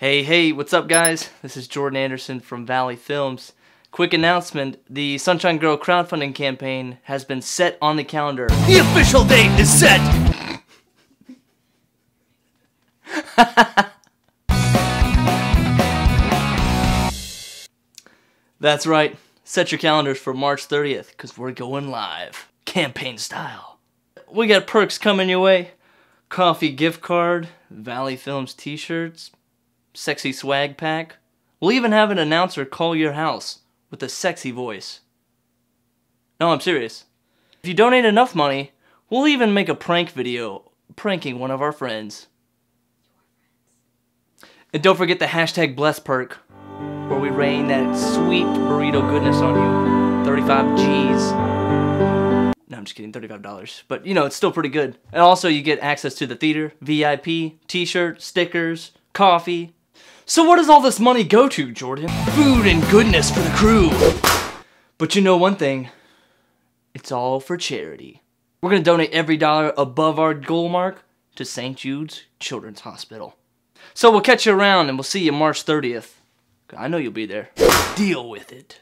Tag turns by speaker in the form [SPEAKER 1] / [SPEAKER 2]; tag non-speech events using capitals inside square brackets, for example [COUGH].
[SPEAKER 1] Hey, hey, what's up, guys? This is Jordan Anderson from Valley Films. Quick announcement the Sunshine Girl crowdfunding campaign has been set on the calendar.
[SPEAKER 2] The official date is set! [LAUGHS]
[SPEAKER 1] That's right. Set your calendars for March 30th, because we're going live. Campaign style. We got perks coming your way. Coffee gift card, Valley Films t-shirts, sexy swag pack. We'll even have an announcer call your house with a sexy voice. No, I'm serious. If you donate enough money, we'll even make a prank video pranking one of our friends. And don't forget the hashtag bless perk, where we rain that sweet burrito goodness on you. 35 G's. No, I'm just kidding, $35. But you know, it's still pretty good. And also, you get access to the theater, VIP, t shirt, stickers, coffee. So, what does all this money go to, Jordan?
[SPEAKER 2] Food and goodness for the crew.
[SPEAKER 1] But you know one thing it's all for charity. We're gonna donate every dollar above our goal mark to St. Jude's Children's Hospital. So, we'll catch you around and we'll see you March 30th. I know you'll be there.
[SPEAKER 2] Deal with it.